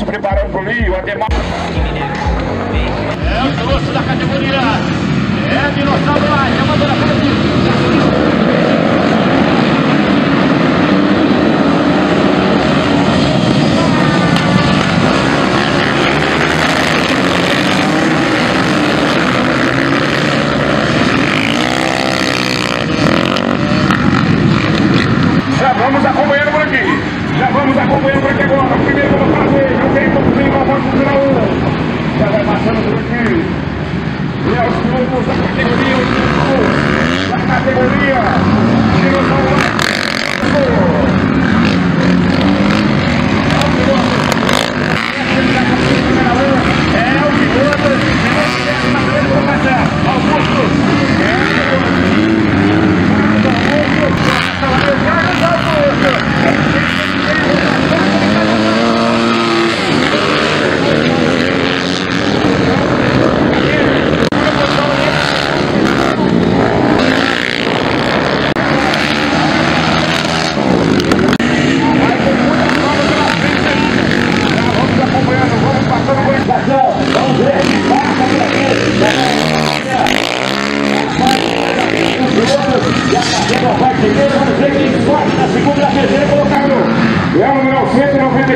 se preparando para o Rio, até mais.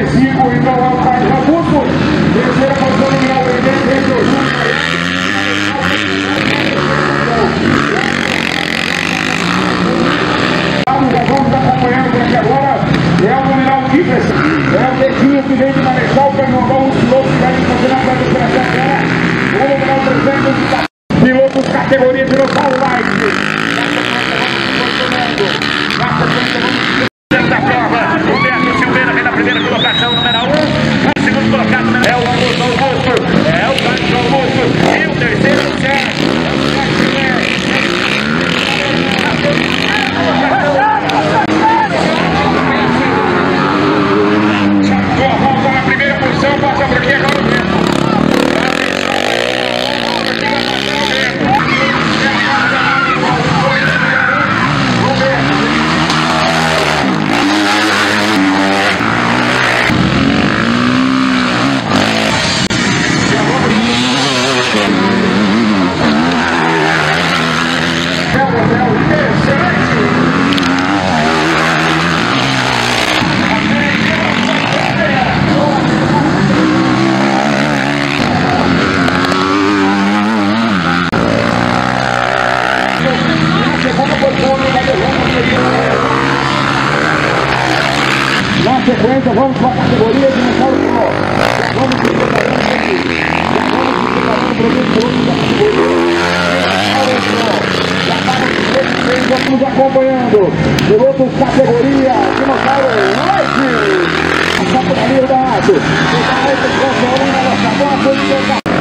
exíguo e não frente, vamos para a categoria de Ministério Pro. Vamos se preparando para isso. Vamos se preparando para o grupo da categoria. Já para os nós acompanhando. Pilotos categoria, Dinossauro Light. A categoria da Ato. Está aí, pessoal, na nossa moto,